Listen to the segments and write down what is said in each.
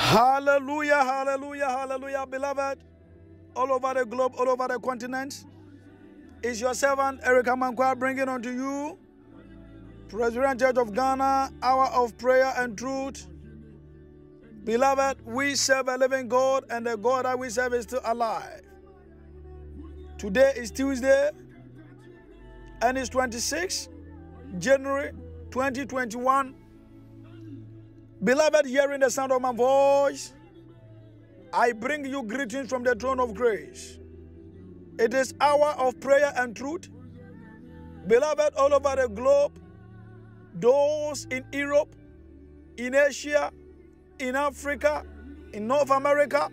Hallelujah, hallelujah, hallelujah, beloved. All over the globe, all over the continent. Is your servant Eric Amankwa bringing unto you, Presbyterian Church of Ghana, hour of prayer and truth. Beloved, we serve a living God, and the God that we serve is still alive. Today is Tuesday, and it's 26 January 2021. Beloved, hearing the sound of my voice, I bring you greetings from the throne of grace. It is hour of prayer and truth. Beloved, all over the globe, those in Europe, in Asia, in Africa, in North America,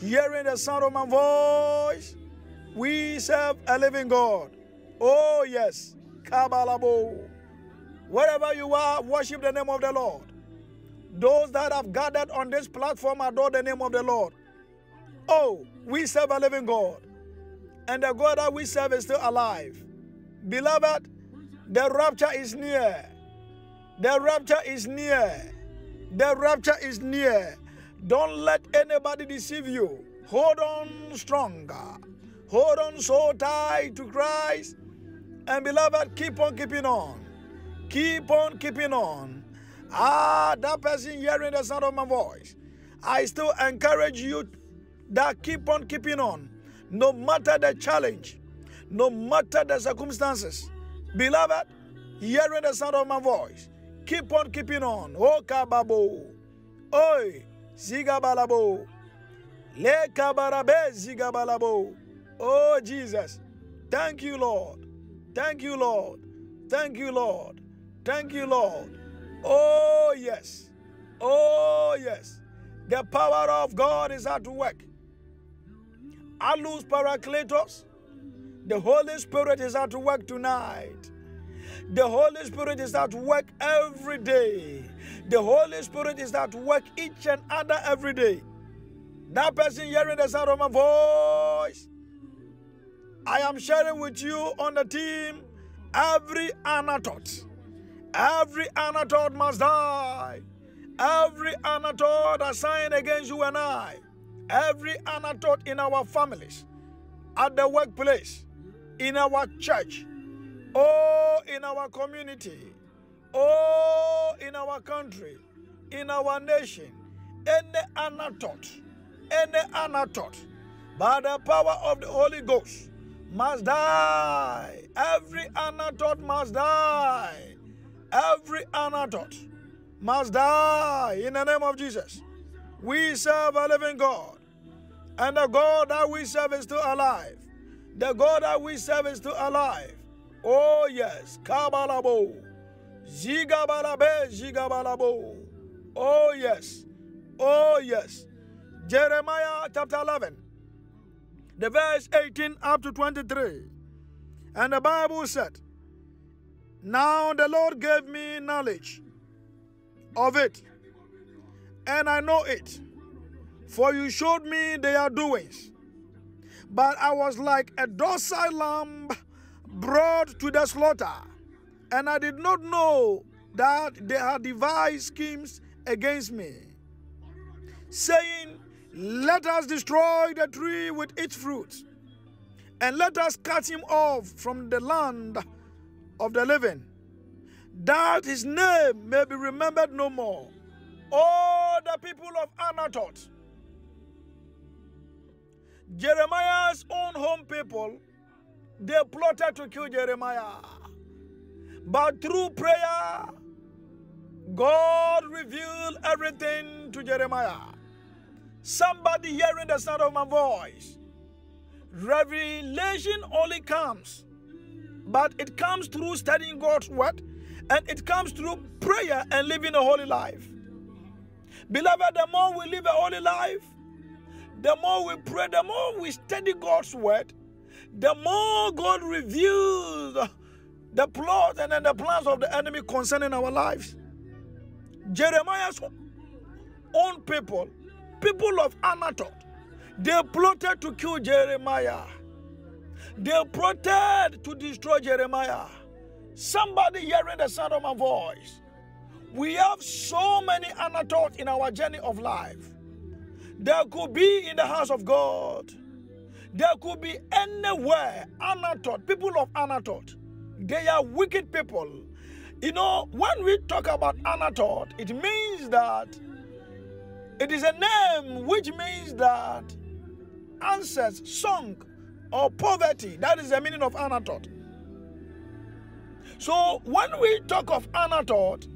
hearing the sound of my voice, we serve a living God. Oh, yes. Kabalabo. Wherever you are, worship the name of the Lord. Those that have gathered on this platform adore the name of the Lord. Oh, we serve a living God. And the God that we serve is still alive. Beloved, the rapture is near. The rapture is near. The rapture is near. Don't let anybody deceive you. Hold on stronger. Hold on so tight to Christ. And beloved, keep on keeping on. Keep on keeping on. Ah, that person hearing the sound of my voice. I still encourage you that keep on keeping on. No matter the challenge, no matter the circumstances. Beloved, hearing the sound of my voice. Keep on keeping on. Oh, kababo. Oi, zigabalabo. Le kabarabe zigabalabo. Oh, Jesus. Thank you, Lord. Thank you, Lord. Thank you, Lord. Thank you, Lord. Oh, yes. Oh, yes. The power of God is at work. Allos Parakletos, The Holy Spirit is at work tonight. The Holy Spirit is at work every day. The Holy Spirit is at work each and other every day. That person hearing the sound of my voice, I am sharing with you on the team every Anathoth. Every Anathoth must die. Every Anathoth assigned against you and I. Every Anathoth in our families, at the workplace, in our church, oh, in our community, oh, in our country, in our nation, any Anathoth, any Anathoth, by the power of the Holy Ghost, must die. Every Anathoth must die. Every Anathoth must die in the name of Jesus. We serve a living God, and the God that we serve is still alive. The God that we serve is still alive. Oh, yes. Kabalabo. Zigabalabe, zigabalabo. Oh, yes. Oh, yes. Jeremiah chapter 11, the verse 18 up to 23. And the Bible said, Now the Lord gave me knowledge of it, and I know it, for you showed me their doings. But I was like a docile lamb brought to the slaughter, and I did not know that they had devised schemes against me, saying, Let us destroy the tree with its fruit, and let us cut him off from the land of the living, that his name may be remembered no more. All the people of Anathoth, Jeremiah's own home people, they plotted to kill Jeremiah. But through prayer, God revealed everything to Jeremiah. Somebody hearing the sound of my voice. Revelation only comes, but it comes through studying God's word and it comes through prayer and living a holy life. Beloved, the more we live a holy life, the more we pray, the more we study God's word, the more God reveals the plot and the plans of the enemy concerning our lives. Jeremiah's own people, people of Anathoth, they plotted to kill Jeremiah. They plotted to destroy Jeremiah. Somebody hearing the sound of my voice. We have so many Anathoth in our journey of life. There could be in the house of God. There could be anywhere Anathoth, people of Anathoth. They are wicked people. You know, when we talk about Anathoth, it means that it is a name which means that answers, song, or poverty. That is the meaning of Anathoth. So when we talk of Anathoth,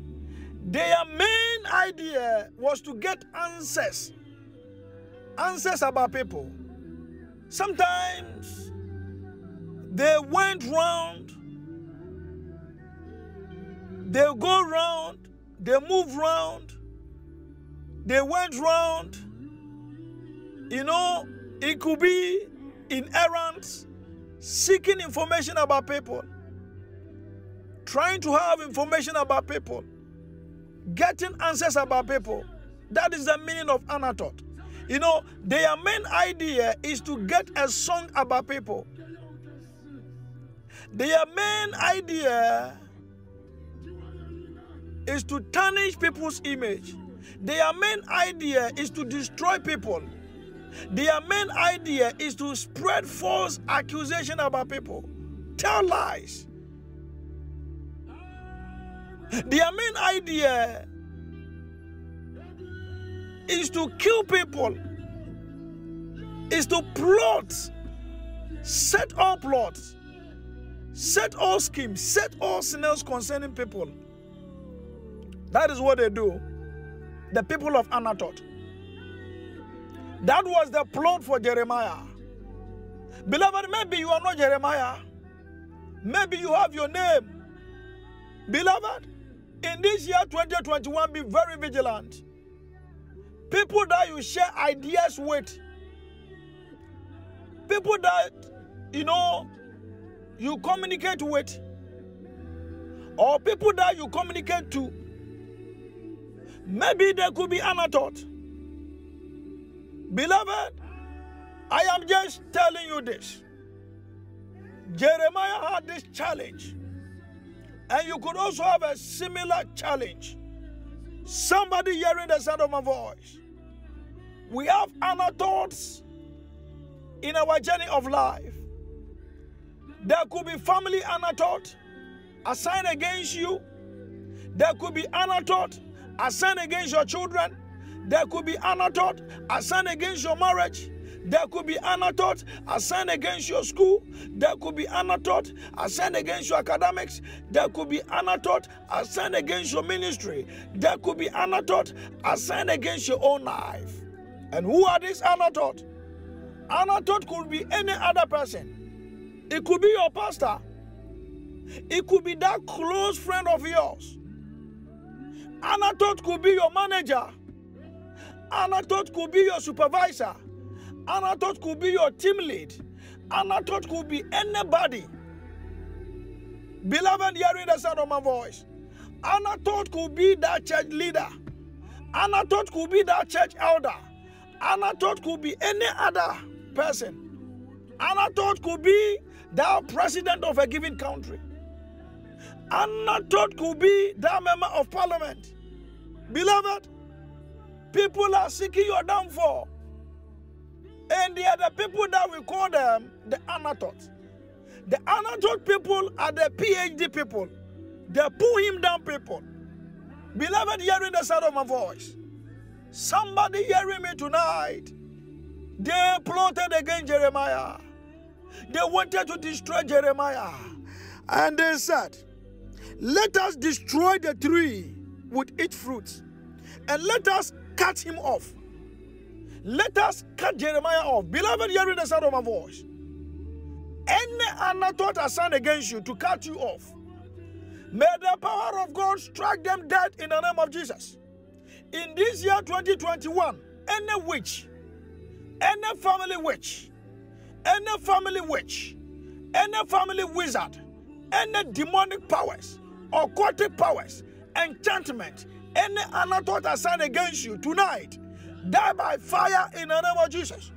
their main idea was to get answers. Answers about people. Sometimes they went round, they go round, they move round, they went round. You know, it could be in errands, seeking information about people, trying to have information about people, getting answers about people. That is the meaning of Anathoth. You know, their main idea is to get a song about people. Their main idea is to tarnish people's image. Their main idea is to destroy people. Their main idea is to spread false accusation about people, tell lies. Their main idea is to kill people, is to plot, set all plots, set all schemes, set all snails concerning people. That is what they do. The people of Anathoth. That was the plot for Jeremiah. Beloved, maybe you are not Jeremiah. Maybe you have your name. Beloved, in this year 2021, be very vigilant. People that you share ideas with, people that you know you communicate with, or people that you communicate to, maybe there could be Anathoth. Beloved, I am just telling you this. Jeremiah had this challenge, and you could also have a similar challenge. Somebody hearing the sound of my voice. We have Anathoths in our journey of life. There could be family Anathoth assigned against you. There could be Anathoth assigned against your children. There could be Anathoth assigned against your marriage. There could be Anathoth assigned against your school. There could be Anathoth assigned against your academics. There could be Anathoth assigned against your ministry. There could be Anathoth assigned against your own life. And who are these Anathoth? Anathoth could be any other person. It could be your pastor. It could be that close friend of yours. Anathoth could be your manager. Anathoth could be your supervisor. Anathoth could be your team lead. Anathoth could be anybody. Beloved, hearing the sound of my voice. Anathoth could be that church leader. Anathoth could be that church elder. Anathoth could be any other person. Anathoth could be that president of a given country. Anathoth could be that member of parliament. Beloved, people are seeking your downfall. And they are the people that we call them the Anathoth. The Anathoth people are the PhD people, the pull him down people. Beloved, hearing the sound of my voice. Somebody hearing me tonight. They plotted against Jeremiah. They wanted to destroy Jeremiah. And they said, Let us destroy the tree with its fruits, and let us cut him off. Let us cut Jeremiah off. Beloved, hearing the sound of my voice. Any Anathoth assigned against you to cut you off, may the power of God strike them dead in the name of Jesus. In this year 2021, any witch, any family witch, any family witch, any family wizard, any demonic powers, occultic powers, enchantment, any Anathoth assigned against you tonight, die by fire in the name of Jesus.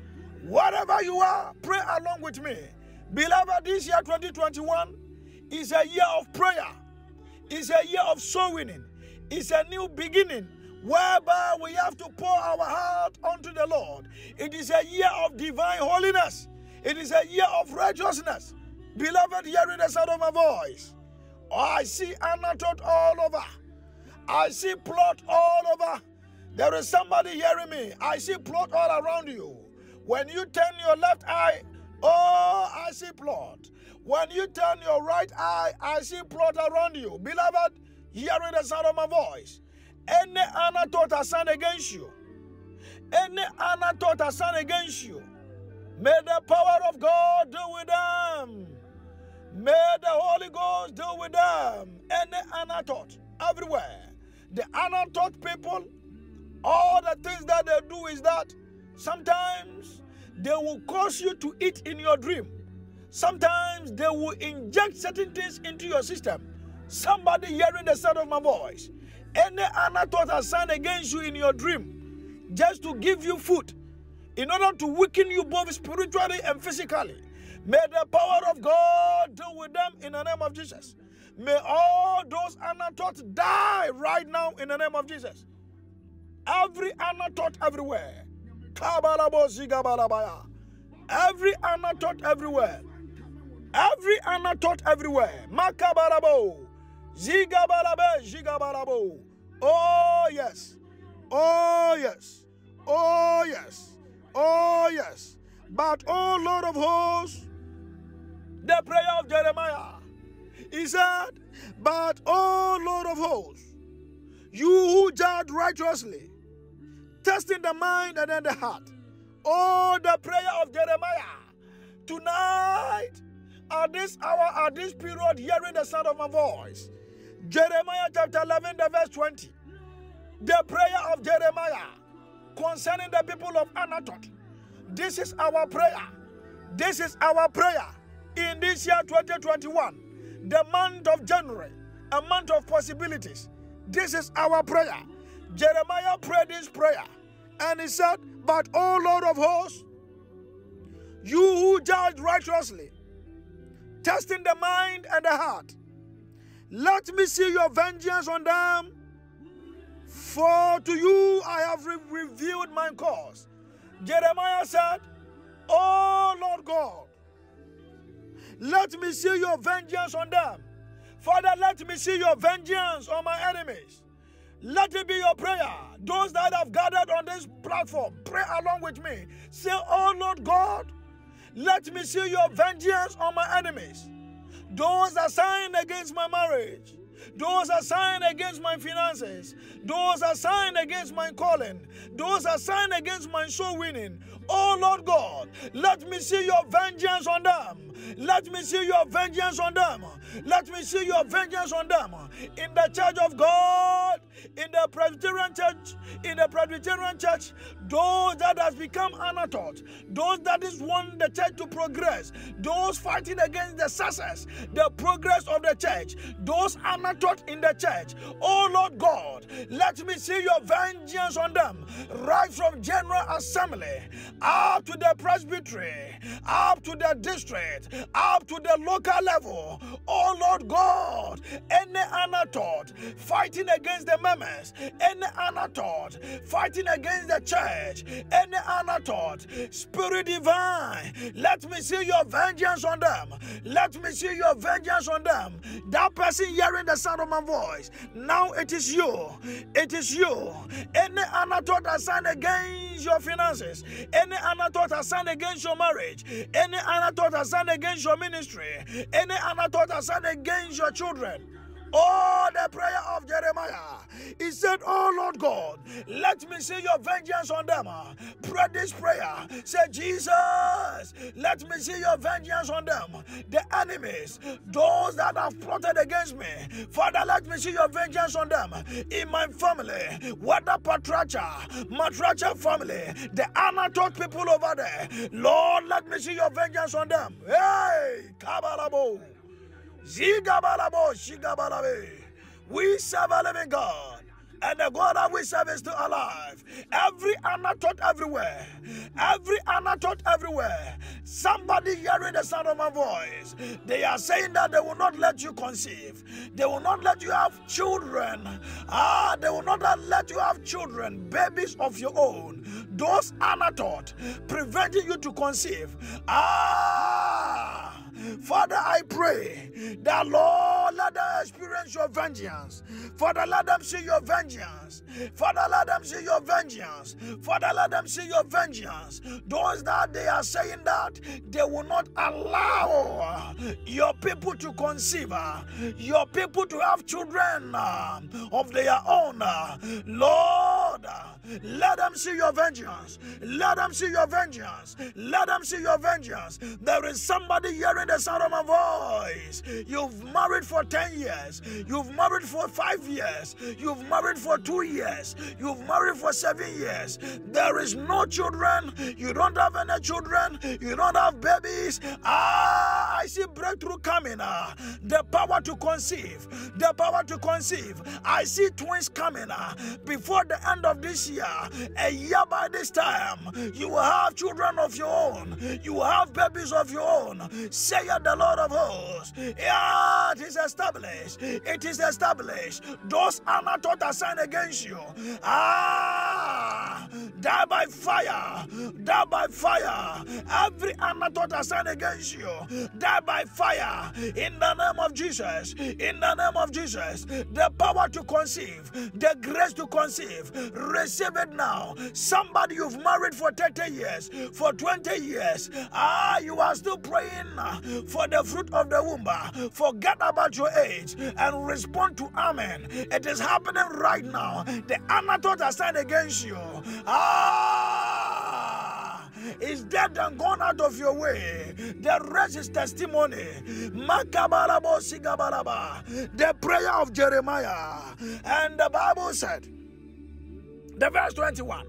Whatever you are, pray along with me. Beloved, this year 2021 is a year of prayer, is a year of soul winning, is a new beginning whereby we have to pour our heart unto the Lord. It is a year of divine holiness. It is a year of righteousness. Beloved, hearing the sound of my voice. Oh, I see Anathoth all over. I see plot all over. There is somebody hearing me. I see plot all around you. When you turn your left eye, oh, I see plot. When you turn your right eye, I see plot around you. Beloved, hearing the sound of my voice. Any Anathoth assigned against you, any Anathoth assigned against you, may the power of God do with them. May the Holy Ghost deal with them. Any Anathoth, everywhere. The Anathoth people, all the things that they do is that sometimes they will cause you to eat in your dream. Sometimes they will inject certain things into your system. Somebody hearing the sound of my voice. Any Anathoth assigned against you in your dream, just to give you food, in order to weaken you both spiritually and physically. May the power of God deal with them in the name of Jesus. May all those Anathoths die right now in the name of Jesus. Every Anathoth everywhere. Every Anathoth everywhere. Every Anathoth everywhere. Makabarabo. Zigabalabe, Zigabalabo. Oh, yes. Oh, yes. Oh, yes. Oh, yes. But, oh Lord of hosts, the prayer of Jeremiah. He said, But, O Lord of hosts, you who judge righteously, testing the mind and then the heart. Oh, the prayer of Jeremiah. Tonight, at this hour, at this period, hearing the sound of my voice. Jeremiah chapter 11, the verse 20. The prayer of Jeremiah concerning the people of Anathoth. This is our prayer. This is our prayer in this year 2021, the month of January, a month of possibilities. This is our prayer. Jeremiah prayed this prayer and he said, But, O Lord of hosts, you who judge righteously, testing the mind and the heart, let me see your vengeance on them. For to you I have re- revealed my cause. Jeremiah said, Oh Lord God, let me see your vengeance on them. Father, let me see your vengeance on my enemies. Let it be your prayer. Those that have gathered on this platform, pray along with me. Say, Oh Lord God, let me see your vengeance on my enemies. Those assigned against my marriage. Those assigned against my finances. Those assigned against my calling. Those assigned against my soul winning. Oh Lord God, let me see your vengeance on them. Let me see your vengeance on them. Let me see your vengeance on them. In the church of God, in the Presbyterian church, in the Presbyterian church, those that has become Anathoth, those that is want the church to progress, those fighting against the success, the progress of the church, those Anathoth in the church. Oh Lord God, let me see your vengeance on them, right from General Assembly up to the presbytery, up to the district, up to the local level. Oh Lord God, any Anathoth fighting against the members, any Anathoth fighting against the church, any Anathoth, Spirit Divine, let me see your vengeance on them. Let me see your vengeance on them. That person hearing the sound of my voice, now it is you. It is you. Any Anathoth assigned against your finances, any Anathoth assigned against your marriage, any Anathoth assigned against your ministry, any Anathoth assigned against your children. Oh, the prayer of Jeremiah. He said, Oh Lord God, let me see your vengeance on them. Pray this prayer. Say, Jesus, let me see your vengeance on them. The enemies, those that have plotted against me. Father, let me see your vengeance on them. In my family, whether Patracha, Matracha family, the Anathoth people over there. Lord, let me see your vengeance on them. Hey, Kabalabo. We serve a living God. and the God that we serve is still alive. Every Anathoth everywhere, every Anathoth everywhere. Somebody hearing the sound of my voice, they are saying that they will not let you conceive, they will not let you have children. Ah, they will not let you have children, babies of your own. Those Anathoth preventing you to conceive. Ah. Father, I pray that Lord, let them experience your vengeance. Father, let them see your vengeance. Father, let them see your vengeance. Father, let them see your vengeance. Those that they are saying that they will not allow your people to conceive, your people to have children um, of their own. Uh, Lord, let them see your vengeance. Let them see your vengeance. Let them see your vengeance. There is somebody hearing the sound of my voice. You've married for 10 years. You've married for 5 years. You've married for 2 years. You've married for 7 years. There is no children. You don't have any children. You don't have babies. Ah, I see breakthrough coming. Ah, the power to conceive. The power to conceive. I see twins coming. Ah, before the end of this year, a year by this time, you will have children of your own. You will have babies of your own. Say the Lord of hosts. Yeah, it is established. It is established. Those Anathoth assigned against you. Ah, die by fire. Die by fire. Every Anathoth assigned against you. Die by fire. In the name of Jesus. In the name of Jesus. The power to conceive. The grace to conceive. Receive now. Somebody you've married for 30 years. For 20 years. Ah, you are still praying for the fruit of the womb. Forget about your age and respond to Amen. It is happening right now. The Anathoth are signed against you. Ah! is dead and gone out of your way. The rest is testimony. The prayer of Jeremiah. And the Bible said, the verse 21.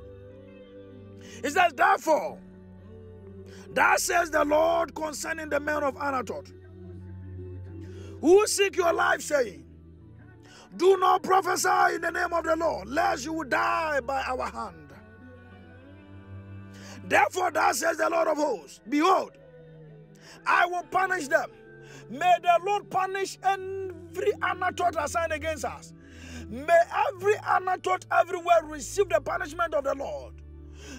It says, Therefore, thus says the Lord concerning the men of Anathoth, who seek your life, saying, Do not prophesy in the name of the Lord, lest you will die by our hand. Therefore, thus says the Lord of hosts, Behold, I will punish them. May the Lord punish every Anathoth assigned against us. May every Anathoth everywhere receive the punishment of the Lord.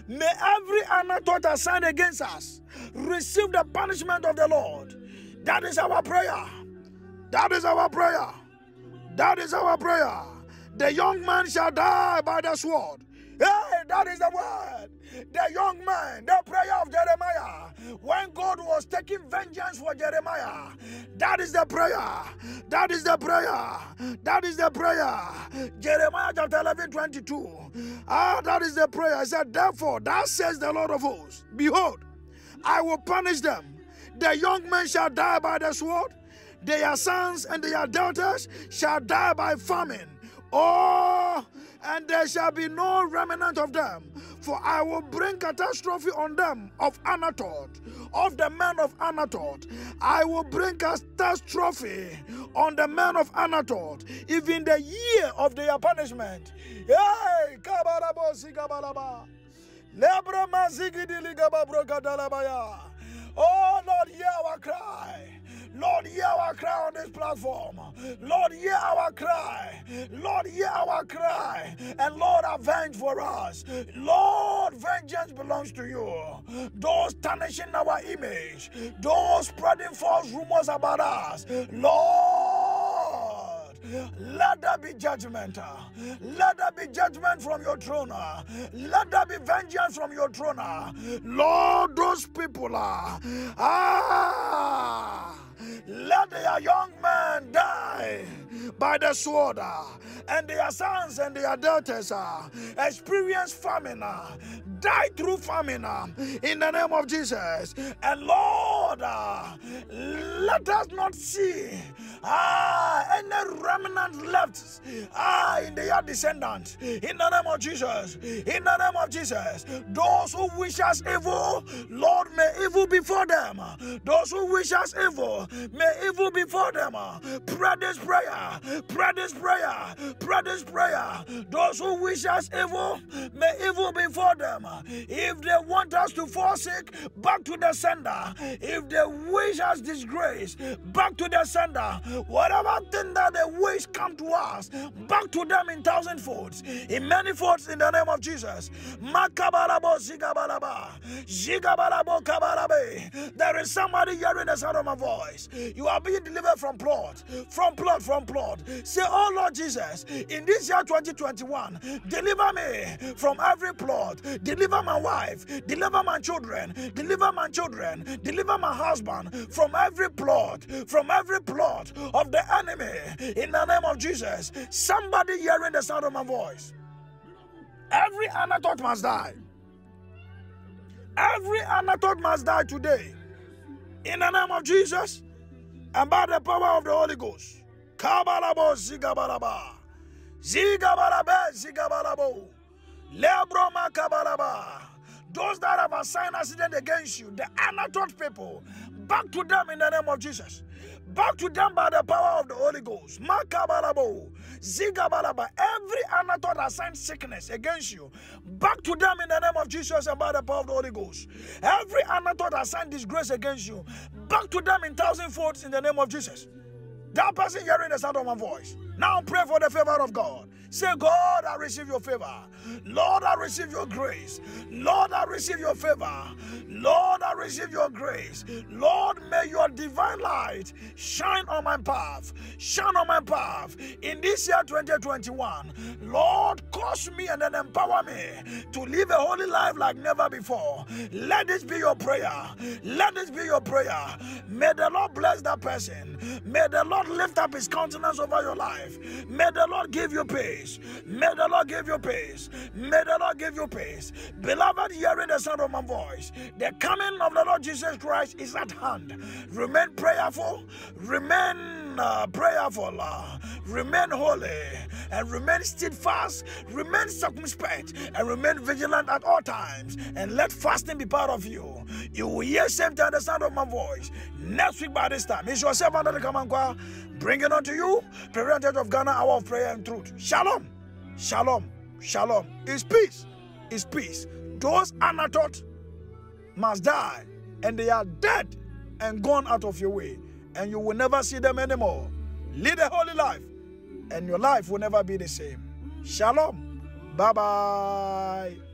May every Anathoth assigned against us receive the punishment of the Lord. That is our prayer. That is our prayer. That is our prayer. The young man shall die by the sword. Hey, that is the word. The young man, the prayer of Jeremiah, when God was taking vengeance for Jeremiah, that is the prayer. That is the prayer. That is the prayer. Jeremiah chapter 11, 22. Ah, that is the prayer. I said, Therefore, that says the Lord of hosts, Behold, I will punish them. The young men shall die by the sword, their sons and their daughters shall die by famine. Oh, and there shall be no remnant of them, for I will bring catastrophe on them of Anathoth, of the men of Anathoth. I will bring catastrophe on the men of Anathoth, even the year of their punishment. Hey, Oh Lord, hear our cry. Lord, hear our cry on this platform. Lord, hear our cry. Lord, hear our cry. And Lord, avenge for us. Lord, vengeance belongs to you. Those tarnishing our image, those spreading false rumors about us. Lord, let there be judgment. Let there be judgment from your throne. Let there be vengeance from your throne. Lord, those people are. Ah, let their young men die by the sword, ah, and their sons and their daughters ah, experience famine, ah, die through famine in the name of Jesus. And Lord, Let us not see ah, any remnant left ah, in the descendants. In the name of Jesus. In the name of Jesus. Those who wish us evil, Lord, may evil before them. Those who wish us evil, may evil before them. Pray this prayer. Pray this prayer. Pray this prayer. Those who wish us evil, may evil before them. If they want us to forsake, back to the sender. If they wish us disgrace, back to the sender. Whatever thing that they wish come to us, back to them in thousand folds, in many folds in the name of Jesus. There is somebody hearing the sound of my voice. You are being delivered from plot, from plot, from plot. Say, Oh Lord Jesus, in this year 2021, deliver me from every plot. Deliver my wife, deliver my children, deliver my children, deliver my husband from every plot, from every plot of the enemy in the name of Jesus. Somebody hearing the sound of my voice. Every Anathoth must die. Every Anathoth must die today. In the name of Jesus and by the power of the Holy Ghost. Kabalabo zigabalaba. Zigabalabe zigabalabo. Lebroma kabalaba. Those that have assigned accident against you, the Anathoth people, back to them in the name of Jesus. Back to them by the power of the Holy Ghost. Makabalabo, Zigabalaba. Every Anathoth assigned sickness against you, back to them in the name of Jesus and by the power of the Holy Ghost. Every Anathoth assigned disgrace against you, back to them in thousand folds in the name of Jesus. That person hearing the sound of my voice. Now pray for the favor of God. Say, God, I receive your favor. Lord, I receive your grace. Lord, I receive your favor. Lord, I receive your grace. Lord, may your divine light shine on my path. Shine on my path. In this year 2021, Lord, cause me and then empower me to live a holy life like never before. Let this be your prayer. Let this be your prayer. May the Lord bless that person. May the Lord lift up his countenance over your life. May the Lord give you peace. May the Lord give you peace. May the Lord give you peace. Beloved, hearing the sound of my voice, the coming of the Lord Jesus Christ is at hand. Remain prayerful. Remain uh, prayerful. Uh, remain holy. And remain steadfast. Remain circumspect. And remain vigilant at all times. And let fasting be part of you. You will hear same time the sound of my voice. Next week by this time, it's yourself under the command choir. Bringing unto you, Prevented of Ghana, hour of prayer and truth. Shalom. Shalom. Shalom. Is peace. Is peace. Those Anathoth must die, and they are dead and gone out of your way, and you will never see them anymore. Lead a holy life, and your life will never be the same. Shalom. Bye bye.